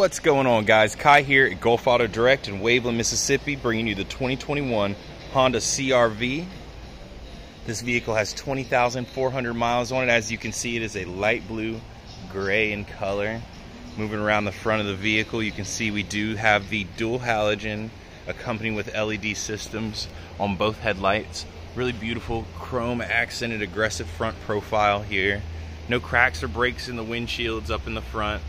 What's going on, guys? Kai here at Gulf Auto Direct in Waveland, Mississippi, bringing you the 2021 Honda CR-V. This vehicle has 20,400 miles on it. As you can see, it is a light blue, gray in color. Moving around the front of the vehicle, you can see we do have the dual halogen accompanied with LED systems on both headlights. Really beautiful chrome accented aggressive front profile here. No cracks or breaks in the windshields up in the front.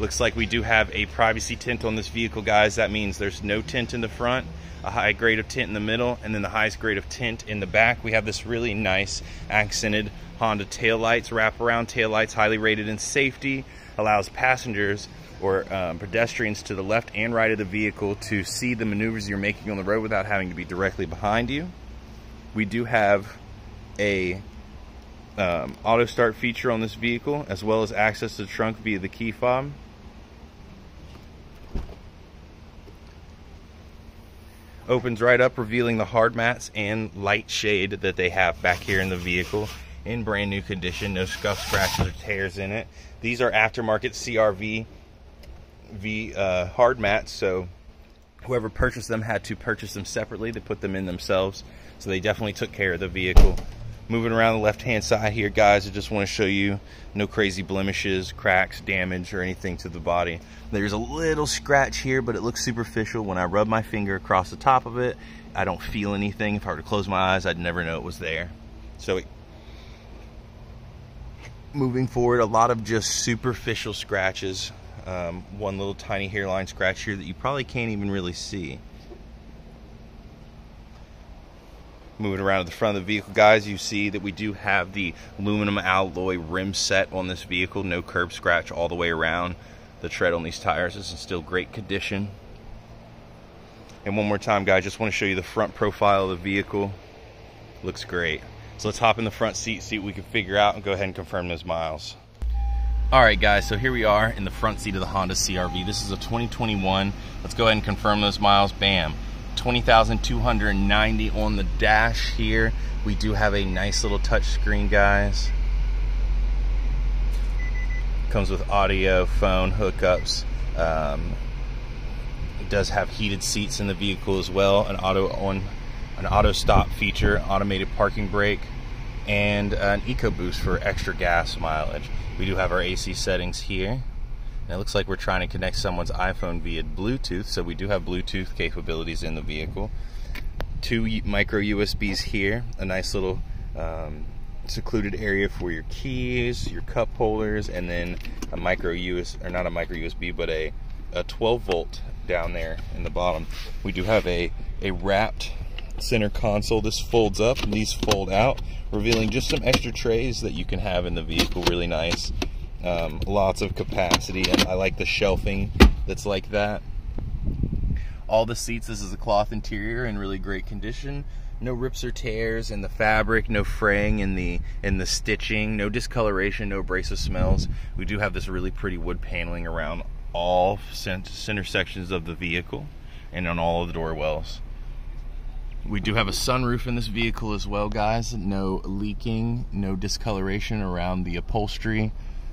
Looks like we do have a privacy tint on this vehicle, guys. That means there's no tint in the front, a high grade of tint in the middle, and then the highest grade of tint in the back. We have this really nice accented Honda taillights, wraparound taillights, highly rated in safety, allows passengers or um, pedestrians to the left and right of the vehicle to see the maneuvers you're making on the road without having to be directly behind you. We do have a um, auto start feature on this vehicle as well as access to the trunk via the key fob. Opens right up revealing the hard mats and light shade that they have back here in the vehicle in brand new condition. No scuff scratches or tears in it. These are aftermarket crv v uh, hard mats so whoever purchased them had to purchase them separately they put them in themselves. So they definitely took care of the vehicle moving around the left hand side here guys I just want to show you no crazy blemishes cracks damage or anything to the body. There's a little scratch here but it looks superficial. When I rub my finger across the top of it I don't feel anything. If I were to close my eyes I'd never know it was there. So it, moving forward a lot of just superficial scratches um, one little tiny hairline scratch here that you probably can't even really see Moving around to the front of the vehicle, guys, you see that we do have the aluminum alloy rim set on this vehicle. No curb scratch all the way around. The tread on these tires is in still great condition. And one more time, guys, just want to show you the front profile of the vehicle. Looks great. So let's hop in the front seat, see what we can figure out, and go ahead and confirm those miles. All right, guys, so here we are in the front seat of the Honda CR-V. This is a 2021. Let's go ahead and confirm those miles. Bam. 20,290 on the dash here. We do have a nice little touch screen, guys. Comes with audio, phone hookups. Um, it does have heated seats in the vehicle as well. An auto on an auto stop feature, automated parking brake, and an EcoBoost for extra gas mileage. We do have our AC settings here. And it looks like we're trying to connect someone's iPhone via Bluetooth, so we do have Bluetooth capabilities in the vehicle. Two micro USBs here, a nice little um, secluded area for your keys, your cup holders, and then a micro US or not a micro USB, but a, a 12 volt down there in the bottom. We do have a a wrapped center console. This folds up and these fold out, revealing just some extra trays that you can have in the vehicle. Really nice um, lots of capacity and I like the shelving that's like that. All the seats this is a cloth interior in really great condition. No rips or tears in the fabric no fraying in the in the stitching no discoloration no abrasive smells. We do have this really pretty wood paneling around all center sections of the vehicle and on all of the door wells we do have a sunroof in this vehicle as well guys. No leaking no discoloration around the upholstery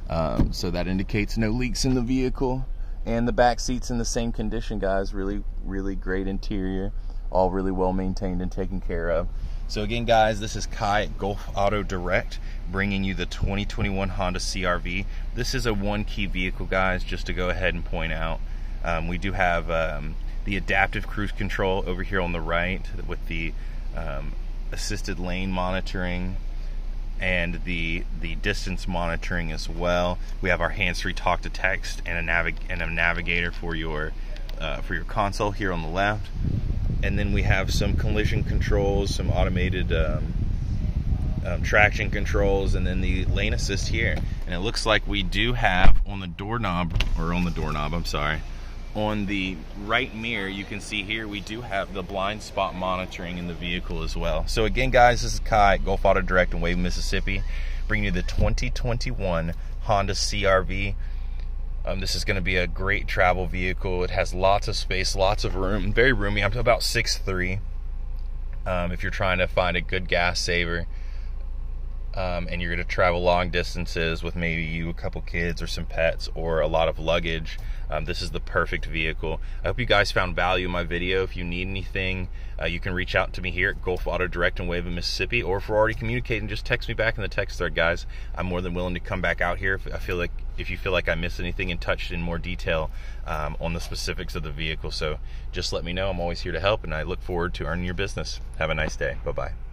um, so that indicates no leaks in the vehicle. And the back seats in the same condition, guys. Really, really great interior. All really well maintained and taken care of. So again, guys, this is Kai at Gulf Auto Direct, bringing you the 2021 Honda CR-V. This is a one-key vehicle, guys, just to go ahead and point out. Um, we do have um, the adaptive cruise control over here on the right with the um, assisted lane monitoring and the the distance monitoring as well. We have our hands-free talk to text and a navig and a navigator for your uh, for your console here on the left, and then we have some collision controls, some automated um, um, traction controls, and then the lane assist here. And it looks like we do have on the doorknob or on the doorknob. I'm sorry on the right mirror, you can see here we do have the blind spot monitoring in the vehicle as well. So again, guys, this is Kai, Gulf Auto Direct in Wave, Mississippi, bringing you the 2021 Honda CR-V. Um, this is going to be a great travel vehicle. It has lots of space, lots of room, very roomy. I'm about 6'3". Um, if you're trying to find a good gas saver, um, and you're going to travel long distances with maybe you, a couple kids, or some pets, or a lot of luggage, um, this is the perfect vehicle. I hope you guys found value in my video. If you need anything, uh, you can reach out to me here at Gulf Auto Direct in Waveland, Mississippi, or if we're already communicating, just text me back in the text thread, guys. I'm more than willing to come back out here if I feel like if you feel like I missed anything and touched in more detail um, on the specifics of the vehicle. So just let me know. I'm always here to help, and I look forward to earning your business. Have a nice day. Bye bye.